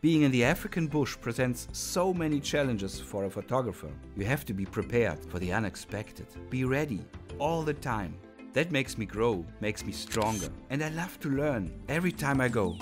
Being in the African bush presents so many challenges for a photographer. You have to be prepared for the unexpected. Be ready all the time. That makes me grow, makes me stronger. And I love to learn every time I go.